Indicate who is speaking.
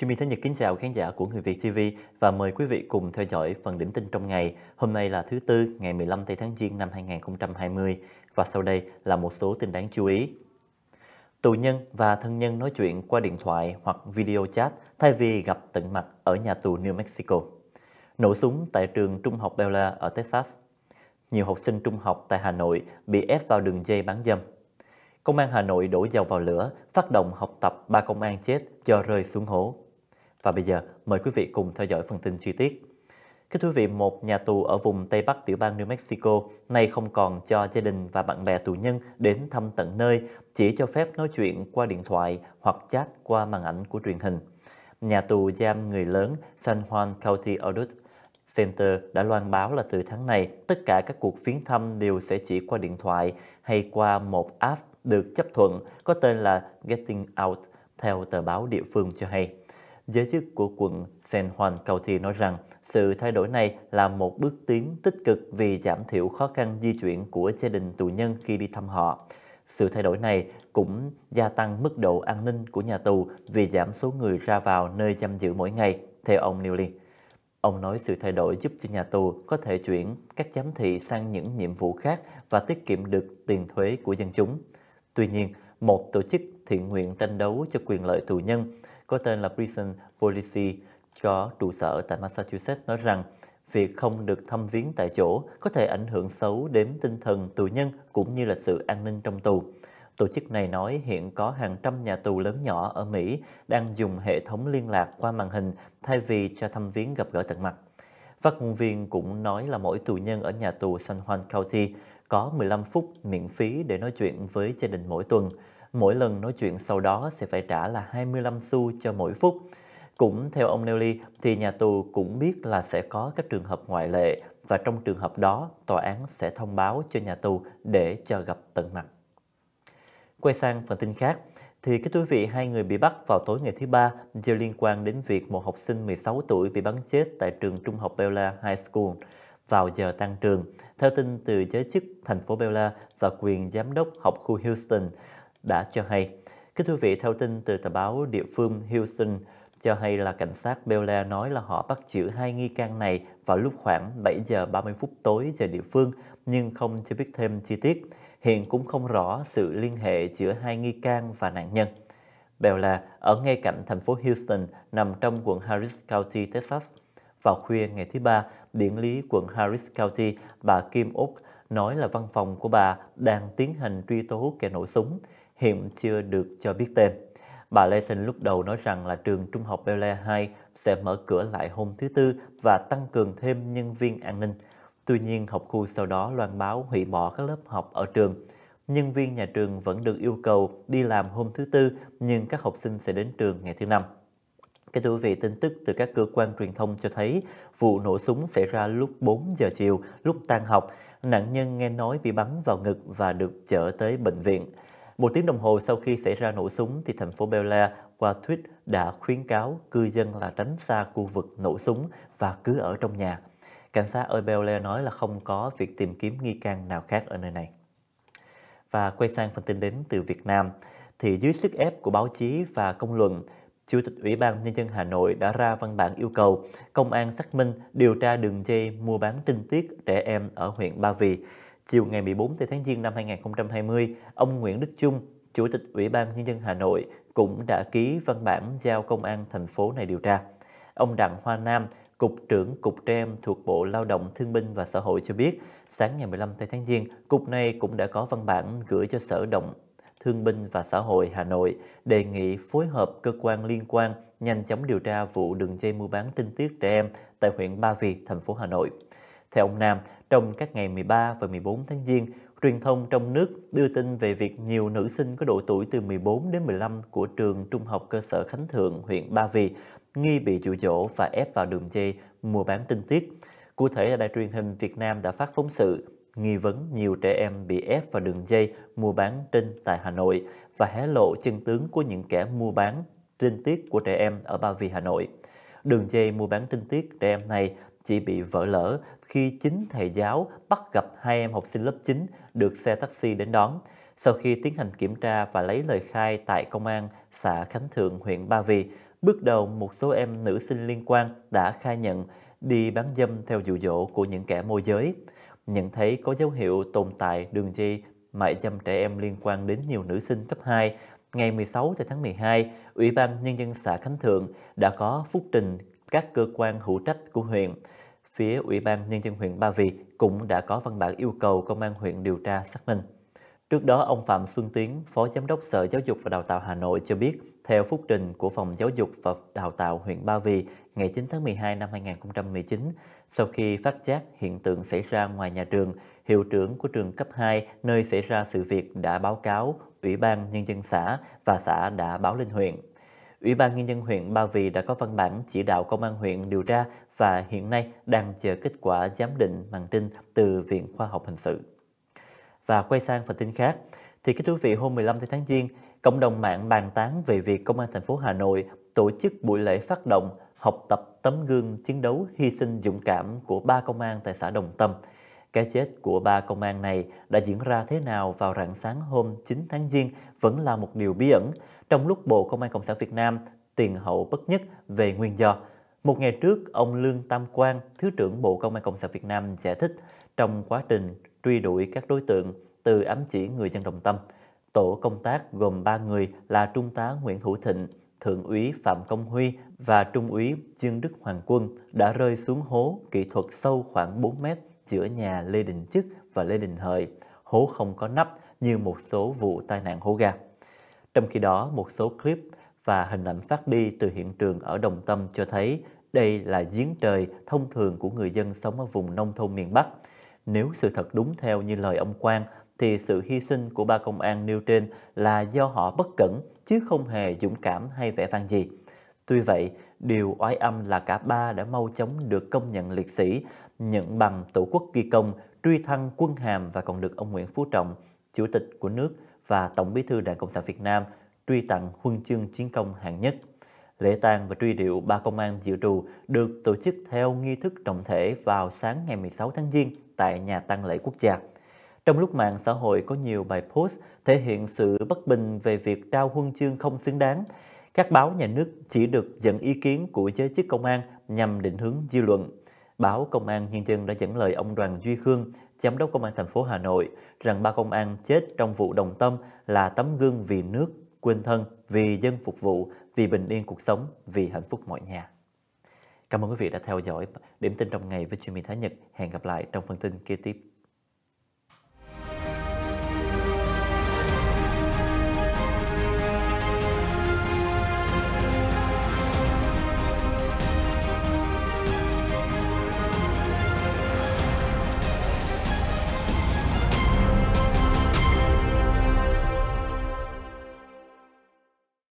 Speaker 1: Jimmy Thế Nhật kính chào khán giả của Người Việt TV và mời quý vị cùng theo dõi phần điểm tin trong ngày. Hôm nay là thứ Tư, ngày 15 tây tháng Giêng năm 2020 và sau đây là một số tin đáng chú ý. Tù nhân và thân nhân nói chuyện qua điện thoại hoặc video chat thay vì gặp tận mặt ở nhà tù New Mexico. Nổ súng tại trường trung học Bella ở Texas. Nhiều học sinh trung học tại Hà Nội bị ép vào đường dây bán dâm. Công an Hà Nội đổ dầu vào lửa, phát động học tập ba công an chết do rơi xuống hố. Và bây giờ, mời quý vị cùng theo dõi phần tin chi tiết. Kính thưa quý vị, một nhà tù ở vùng Tây Bắc tiểu bang New Mexico nay không còn cho gia đình và bạn bè tù nhân đến thăm tận nơi, chỉ cho phép nói chuyện qua điện thoại hoặc chat qua màn ảnh của truyền hình. Nhà tù giam người lớn San Juan County Adult Center đã loan báo là từ tháng này, tất cả các cuộc viếng thăm đều sẽ chỉ qua điện thoại hay qua một app được chấp thuận có tên là Getting Out theo tờ báo địa phương cho hay. Giới chức của quận San Juan County nói rằng sự thay đổi này là một bước tiến tích cực vì giảm thiểu khó khăn di chuyển của gia đình tù nhân khi đi thăm họ. Sự thay đổi này cũng gia tăng mức độ an ninh của nhà tù vì giảm số người ra vào nơi giam giữ mỗi ngày, theo ông Newley. Ông nói sự thay đổi giúp cho nhà tù có thể chuyển các giám thị sang những nhiệm vụ khác và tiết kiệm được tiền thuế của dân chúng. Tuy nhiên, một tổ chức thiện nguyện tranh đấu cho quyền lợi tù nhân có tên là Prison Policy có trụ sở tại Massachusetts nói rằng, việc không được thăm viếng tại chỗ có thể ảnh hưởng xấu đến tinh thần tù nhân cũng như là sự an ninh trong tù. Tổ chức này nói hiện có hàng trăm nhà tù lớn nhỏ ở Mỹ đang dùng hệ thống liên lạc qua màn hình thay vì cho thăm viếng gặp gỡ tận mặt. Phát ngôn viên cũng nói là mỗi tù nhân ở nhà tù San Juan County có 15 phút miễn phí để nói chuyện với gia đình mỗi tuần. Mỗi lần nói chuyện sau đó sẽ phải trả là 25 xu cho mỗi phút. Cũng theo ông Nelly thì nhà tù cũng biết là sẽ có các trường hợp ngoại lệ và trong trường hợp đó tòa án sẽ thông báo cho nhà tù để cho gặp tận mặt. Quay sang phần tin khác, thì cái quý vị hai người bị bắt vào tối ngày thứ ba do liên quan đến việc một học sinh 16 tuổi bị bắn chết tại trường trung học Bella High School vào giờ tan trường. Theo tin từ giới chức thành phố Bella và quyền giám đốc học khu Houston đã cho hay. Kính thưa vị, theo tin từ tờ báo địa phương Houston cho hay là cảnh sát Bella nói là họ bắt giữ hai nghi can này vào lúc khoảng 7 giờ 30 phút tối giờ địa phương nhưng không cho biết thêm chi tiết. Hiện cũng không rõ sự liên hệ giữa hai nghi can và nạn nhân. Bella ở ngay cạnh thành phố Houston nằm trong quận Harris County, Texas. Vào khuya ngày thứ ba, điển lý quận Harris County, bà Kim Oak nói là văn phòng của bà đang tiến hành truy tố kẻ nổ súng, hiện chưa được cho biết tên. Bà Lê Thịnh lúc đầu nói rằng là trường trung học Bel Air 2 sẽ mở cửa lại hôm thứ Tư và tăng cường thêm nhân viên an ninh. Tuy nhiên, học khu sau đó loan báo hủy bỏ các lớp học ở trường. Nhân viên nhà trường vẫn được yêu cầu đi làm hôm thứ Tư, nhưng các học sinh sẽ đến trường ngày thứ Năm. Cái thưa quý vị, tin tức từ các cơ quan truyền thông cho thấy vụ nổ súng xảy ra lúc 4 giờ chiều, lúc tan học. Nạn nhân nghe nói bị bắn vào ngực và được chở tới bệnh viện. Một tiếng đồng hồ sau khi xảy ra nổ súng thì thành phố Bel Air qua tweet đã khuyến cáo cư dân là tránh xa khu vực nổ súng và cứ ở trong nhà. Cảnh sát ở Bel Air nói là không có việc tìm kiếm nghi can nào khác ở nơi này. Và quay sang phần tin đến từ Việt Nam, thì dưới sức ép của báo chí và công luận, Chủ tịch Ủy ban Nhân dân Hà Nội đã ra văn bản yêu cầu công an xác minh điều tra đường dây mua bán trinh tiết trẻ em ở huyện Ba Vì. Chiều ngày 14 tháng Giêng năm 2020, ông Nguyễn Đức Chung, Chủ tịch Ủy ban Nhân dân Hà Nội cũng đã ký văn bản giao công an thành phố này điều tra. Ông Đặng Hoa Nam, Cục trưởng Cục Trẻ Em thuộc Bộ Lao động Thương binh và Xã hội cho biết, sáng ngày 15 tháng Giêng, Cục này cũng đã có văn bản gửi cho Sở Động Thương binh và Xã hội Hà Nội đề nghị phối hợp cơ quan liên quan nhanh chóng điều tra vụ đường dây mua bán trinh tiết trẻ em tại huyện Ba Vì, thành phố Hà Nội. Theo ông Nam, trong các ngày 13 và 14 tháng Giêng, truyền thông trong nước đưa tin về việc nhiều nữ sinh có độ tuổi từ 14 đến 15 của trường Trung học cơ sở Khánh Thượng, huyện Ba Vì nghi bị dụ dỗ và ép vào đường dây mua bán tinh tiết. Cụ thể là Đài truyền hình Việt Nam đã phát phóng sự nghi vấn nhiều trẻ em bị ép vào đường dây mua bán trinh tại Hà Nội và hé lộ chân tướng của những kẻ mua bán trinh tiết của trẻ em ở Ba Vì, Hà Nội. Đường dây mua bán trinh tiết trẻ em này chỉ bị vỡ lỡ khi chính thầy giáo bắt gặp hai em học sinh lớp 9 được xe taxi đến đón. Sau khi tiến hành kiểm tra và lấy lời khai tại công an xã Khánh Thượng, huyện Ba Vì, Bước đầu, một số em nữ sinh liên quan đã khai nhận đi bán dâm theo dụ dỗ của những kẻ môi giới. Nhận thấy có dấu hiệu tồn tại đường dây mại dâm trẻ em liên quan đến nhiều nữ sinh cấp 2, ngày 16 tháng 12, Ủy ban Nhân dân xã Khánh Thượng đã có phúc trình các cơ quan hữu trách của huyện. Phía Ủy ban Nhân dân huyện Ba Vì cũng đã có văn bản yêu cầu Công an huyện điều tra xác minh. Trước đó, ông Phạm Xuân Tiến, Phó Giám đốc Sở Giáo dục và Đào tạo Hà Nội cho biết, theo phúc trình của Phòng Giáo dục và Đào tạo huyện Ba Vì ngày 9 tháng 12 năm 2019, sau khi phát giác hiện tượng xảy ra ngoài nhà trường, hiệu trưởng của trường cấp 2 nơi xảy ra sự việc đã báo cáo Ủy ban Nhân dân xã và xã đã báo lên huyện. Ủy ban Nhân dân huyện Ba Vì đã có văn bản chỉ đạo công an huyện điều tra và hiện nay đang chờ kết quả giám định bằng tin từ Viện Khoa học Hình sự. Và quay sang phần tin khác, thì cái thú vị hôm 15 tháng Giêng, cộng đồng mạng bàn tán về việc Công an thành phố Hà Nội tổ chức buổi lễ phát động học tập tấm gương chiến đấu hy sinh dũng cảm của ba công an tại xã Đồng Tâm. Cái chết của ba công an này đã diễn ra thế nào vào rạng sáng hôm 9 tháng Giêng vẫn là một điều bí ẩn, trong lúc Bộ Công an Cộng sản Việt Nam tiền hậu bất nhất về nguyên do. Một ngày trước, ông Lương Tam Quang, Thứ trưởng Bộ Công an Cộng sản Việt Nam giải thích trong quá trình truy đuổi các đối tượng từ ám chỉ người dân Đồng Tâm. Tổ công tác gồm 3 người là Trung tá Nguyễn Hữu Thịnh, Thượng úy Phạm Công Huy và Trung úy Dương Đức Hoàng Quân đã rơi xuống hố kỹ thuật sâu khoảng 4 mét giữa nhà Lê Đình Chức và Lê Đình Hợi. Hố không có nắp như một số vụ tai nạn hố ga. Trong khi đó, một số clip và hình ảnh phát đi từ hiện trường ở Đồng Tâm cho thấy đây là giếng trời thông thường của người dân sống ở vùng nông thôn miền Bắc. Nếu sự thật đúng theo như lời ông Quang, thì sự hy sinh của ba công an nêu trên là do họ bất cẩn chứ không hề dũng cảm hay vẻ vang gì. Tuy vậy, điều oái âm là cả ba đã mau chóng được công nhận liệt sĩ, nhận bằng tổ quốc ghi công, truy thăng quân hàm và còn được ông Nguyễn Phú Trọng, Chủ tịch của nước và Tổng bí thư Đảng Cộng sản Việt Nam truy tặng huân chương chiến công hạng nhất. Lễ tang và truy điệu ba công an diệu trù được tổ chức theo nghi thức trọng thể vào sáng ngày 16 tháng Giêng tại nhà tang lễ quốc gia. Trong lúc mạng xã hội có nhiều bài post thể hiện sự bất bình về việc trao huân chương không xứng đáng, các báo nhà nước chỉ được dẫn ý kiến của giới chức công an nhằm định hướng dư luận. Báo Công an Nhân dân đã dẫn lời ông Đoàn Duy Khương, Giám đốc Công an thành phố Hà Nội, rằng ba công an chết trong vụ đồng tâm là tấm gương vì nước, quên thân, vì dân phục vụ, vì bình yên cuộc sống, vì hạnh phúc mọi nhà. Cảm ơn quý vị đã theo dõi điểm tin trong ngày với Jimmy Thái Nhật. Hẹn gặp lại trong phần tin kế tiếp.